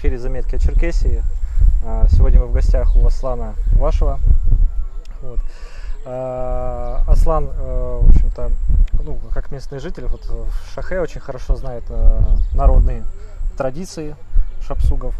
эфире «Заметки о Черкесии». А, сегодня мы в гостях у Аслана Вашего. Вот. А, Аслан, э, в общем-то, ну, как местный житель, вот в Шахе очень хорошо знает э, народные традиции шапсугов.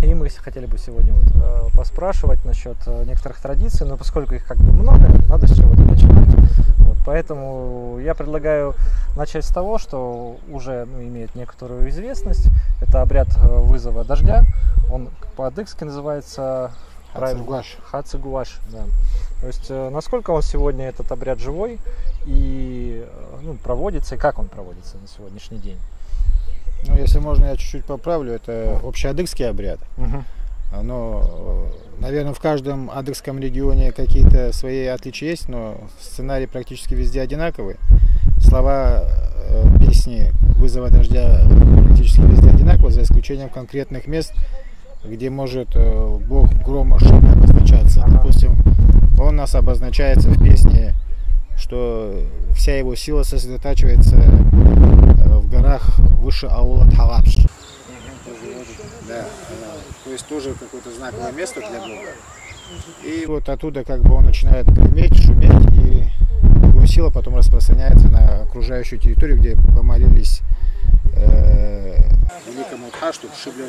И мы хотели бы сегодня вот э, поспрашивать насчет некоторых традиций, но поскольку их как бы много, надо с чего-то начинать. Вот, поэтому я предлагаю начать с того, что уже ну, имеет некоторую известность. Это обряд вызова дождя. Он по-адыгски называется Хацигуаш. Хацигуаш, да. То есть э, насколько он сегодня этот обряд живой и э, ну, проводится, и как он проводится на сегодняшний день? Ну, если можно, я чуть-чуть поправлю. Это общеадыгский обряд. Угу. Оно, э, наверное, в каждом адыгском регионе какие-то свои отличия есть, но сценарий практически везде одинаковый. Слова песни «Вызова дождя» практически везде одинаковые, за исключением конкретных мест, где может Бог грома шума обозначаться. Ага. Допустим, он нас обозначается в песне, что вся его сила сосредотачивается в горах выше аула Талапш. Да, то есть тоже какое-то знаковое место для Бога. И вот оттуда как бы он начинает греметь, шуметь, сила потом распространяется на окружающую территорию, где помолились э, великому Тха, чтобы Шибля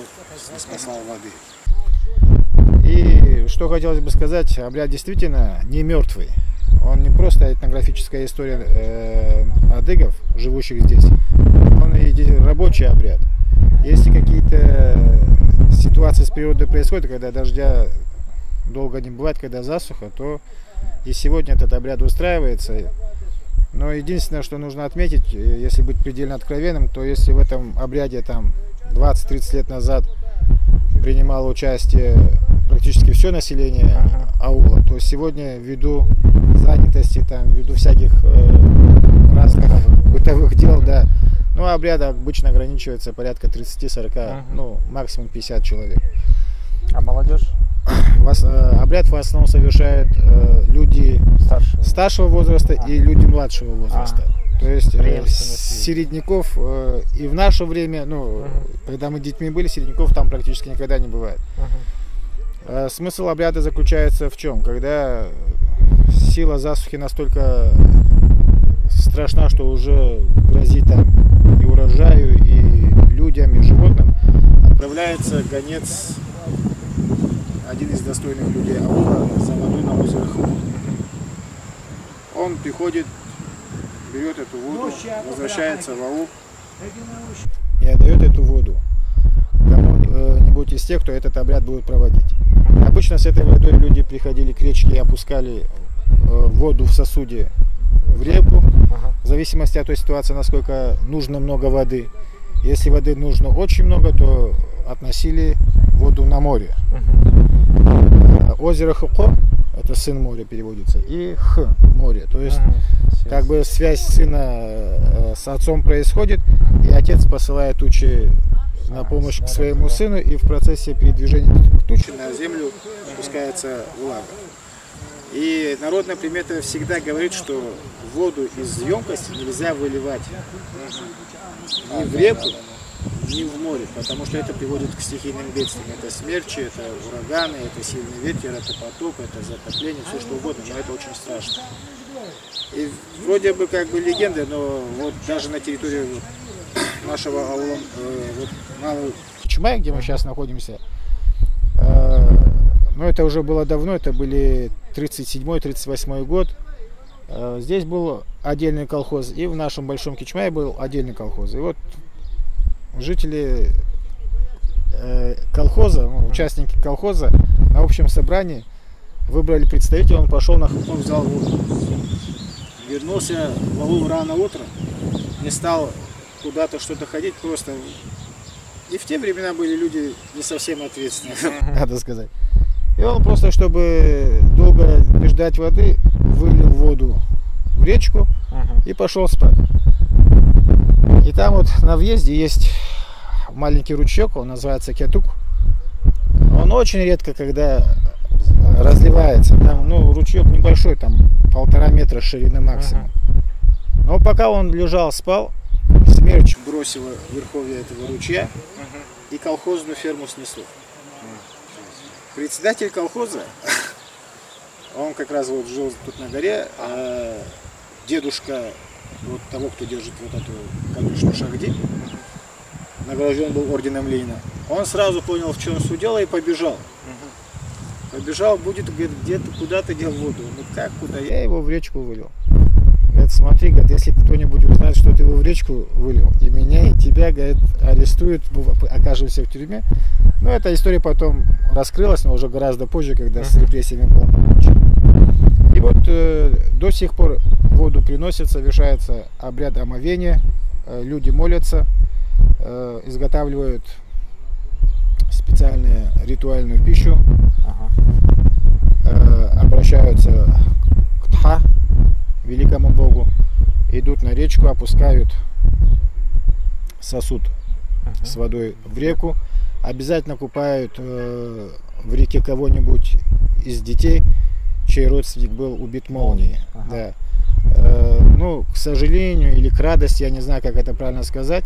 спасал воды. И что хотелось бы сказать, обряд действительно не мертвый. Он не просто этнографическая история э, адыгов, живущих здесь, он и рабочий обряд. Если какие-то ситуации с природой происходят, когда дождя долго не бывает, когда засуха, то и сегодня этот обряд устраивается. Но единственное, что нужно отметить, если быть предельно откровенным, то если в этом обряде там 20-30 лет назад принимало участие практически все население Ага. аула, то сегодня ввиду занятости, там, ввиду всяких э, разных бытовых дел, да, ну, обряд обычно ограничивается порядка 30-40, Ага. ну, максимум 50 человек. А молодежь э, обряд в основном совершают э, люди старшая? старшего возраста и люди младшего возраста. То есть э, середняков э, и в наше время, ну, Мгм. когда мы детьми были, середняков там практически никогда не бывает. Э, Смысл обряда заключается в чем? Когда сила засухи настолько страшна, что уже грозит там и урожаю, и людям, и животным, отправляется гонец, один из достойных людей аула, за водой на озеро Хлыд. Он приходит, берет эту воду, возвращается в аул и отдает эту воду кому-нибудь из тех, кто этот обряд будет проводить. Обычно с этой водой люди приходили к речке и опускали э, воду в сосуде в реку, в зависимости от той ситуации, насколько нужно много воды. Если воды нужно очень много, то относили воду на море. А Озеро Хуко, это сын моря переводится, и Х море. То есть Мгм. как бы связь сына э, с отцом происходит, и отец посылает тучи на помощь к своему сыну, и в процессе передвижения к туче на землю спускается влага. И народная примета всегда говорит, что воду из емкости нельзя выливать ни в реку, ни в море, потому что это приводит к стихийным бедствиям. Это смерчи, это ураганы, это сильный ветер, это потоп, это затопление, все что угодно, но это очень страшно. И вроде бы как бы легенда, но вот даже на территории нашего аула, э, вот малого Чумай, где мы сейчас находимся, э, но это уже было давно, это были 37-38 год. Э, Здесь был отдельный колхоз, и в нашем Большом Кичмае был отдельный колхоз. И вот жители э, колхоза, ну, участники колхоза на общем собрании выбрали представителя, он пошел на он взял воду. Вернулся в аул рано утром, не стал куда-то что-то ходить, просто... И в те времена были люди не совсем ответственные, надо сказать. И он просто, чтобы долго не ждать воды, вылил воду в речку и пошел спать. Там вот на въезде есть маленький ручеек, он называется Кетук. Он очень редко, когда разливается. Там, ну, ручеек небольшой, там полтора метра ширины максимум. Но пока он лежал, спал, смерч бросила верховье этого ручья. и колхозную ферму снесло. Председатель колхоза, он как раз вот жил тут на горе, а дедушка вот того, кто держит вот эту конюшню Шагди, награжден был орденом Ленина, он сразу понял, в чем суть дела и побежал. Побежал, будет, говорит, где-то куда-то дел воду. Ну как, куда? Я его в речку вылил. Говорит, смотри, говорит, если кто-нибудь узнает, что ты его в речку вылил, и меня, и тебя, говорит, арестуют, окажемся в тюрьме. Ну, эта история потом раскрылась, но уже гораздо позже, когда с репрессиями было покончено. И вот э, до сих пор воду приносят, совершается обряд омовения, э, люди молятся, э, изготавливают специальную ритуальную пищу, Ага. э, обращаются к Тха, великому богу, идут на речку, опускают сосуд Мгм. с водой в реку, обязательно купают э, в реке кого-нибудь из детей, чей родственник был убит молнией. Ага. Да. Э, ну, к сожалению или к радости, я не знаю, как это правильно сказать,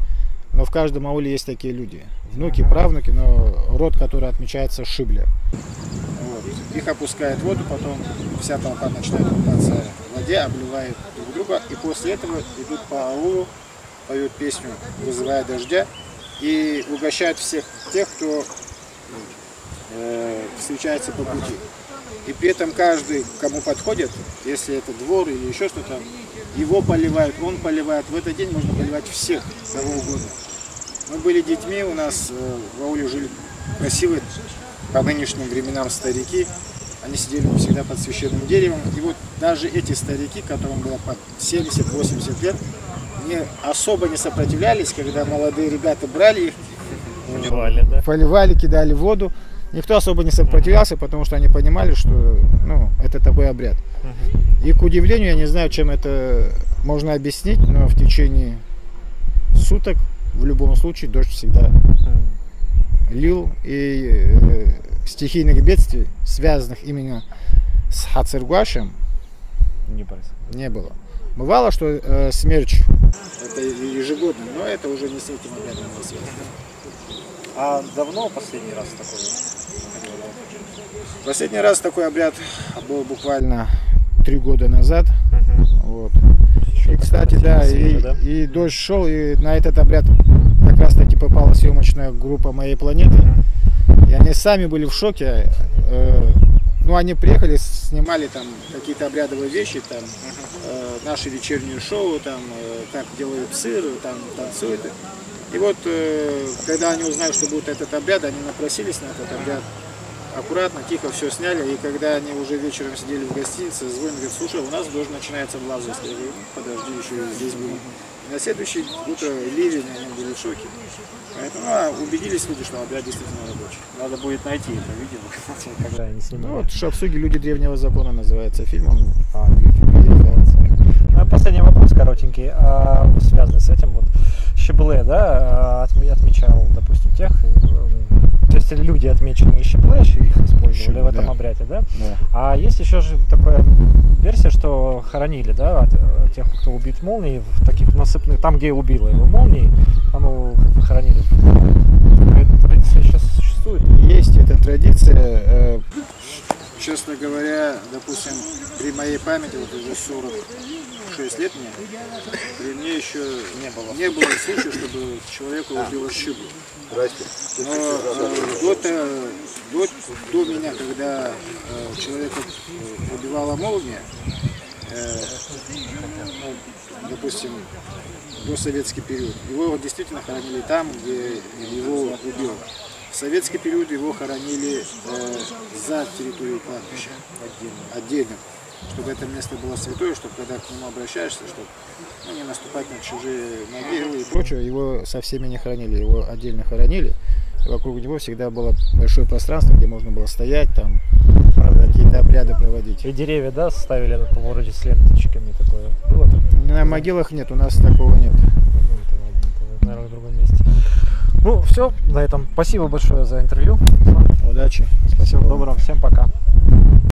но в каждом ауле есть такие люди. Внуки, Ага. правнуки, но род, который отмечается Шибля. Вот. Их опускает в воду, потом вся толпа начинает купаться в воде, обливает друг друга, и после этого идут по аулу, поют песню «Вызывая дождя» и угощают всех тех, кто э, встречается по пути. И при этом каждый, кому подходит, если это двор или еще что-то, его поливают, он поливает. В этот день можно поливать всех, кого угодно. Мы были детьми, у нас э, в ауле жили красивые по нынешним временам старики. Они сидели всегда под священным деревом. И вот даже эти старики, которым было под 70-80 лет, не особо не сопротивлялись, когда молодые ребята брали их, Поливали, да? поливали, кидали воду. Никто особо не сопротивлялся, потому что они понимали, что ну, это такой обряд. И к удивлению, я не знаю, чем это можно объяснить, но в течение суток в любом случае дождь всегда лил. И э, стихийных бедствий, связанных именно с Хацергуашем, Не не было. Бывало, что э, смерч это ежегодно, но это уже не с этим обрядом было связано. А давно последний раз такой? Последний раз такой обряд был буквально три года назад. Мгм. Вот. И, кстати, да, свежая, и, да? и дождь шел, и на этот обряд как раз таки попала съемочная группа моей планеты. И они сами были в шоке. Э, ну, они приехали, снимали там какие-то обрядовые вещи, там э, наши вечерние шоу, там э, как делают сыр, там танцуют. И вот, э, когда они узнали, что будет этот обряд, они напросились на этот обряд. Аккуратно, тихо все сняли, и когда они уже вечером сидели в гостинице, звонит, говорит, слушай, у нас дождь начинается в Лазовске. Я говорю, ну, подожди, еще здесь будем. И на следующее утро ливень, они были в шоке. Поэтому а, убедились люди, что обряд действительно рабочий. Надо будет найти это видео, когда они Ну снимали. вот Шапсуги «Люди древнего закона» называется фильм. Он А, в YouTube. А Последний вопрос коротенький, а, связанный с этим. Вот Щебле, да, а, отме- отмечал, допустим, тех, есть люди отмеченные еще их использовали Щебле, в этом да. обряде, да? да. А есть еще же такая версия, что хоронили, да, от, э, тех, кто убит молнией, в таких насыпных, там, где убила его молнией, там его как бы хоронили. Эта традиция сейчас существует. Есть эта традиция. э, Честно говоря, допустим, при моей памяти, вот уже 46 лет мне, при мне еще не было, не было случая, чтобы человеку убило щиблу. Но э, до, до, до меня, когда э, человека э, убивала молния, э, допустим, до советский период, его действительно хоронили там, где его убил. В советский период его хоронили э, за территорией кладбища, отдельно, отдельно, чтобы это место было святое, чтобы когда к нему обращаешься, чтобы ну, не наступать на чужие могилы и прочее. Его со всеми не хоронили, его отдельно хоронили. И вокруг него всегда было большое пространство, где можно было стоять, там какие-то обряды проводить. И деревья, да, ставили на вроде с ленточками такое. Было так? На могилах нет, у нас такого нет. Ну, наверное, в другом месте. Ну, все, на этом. Спасибо большое за интервью. Удачи. Спасибо, доброго, всем пока.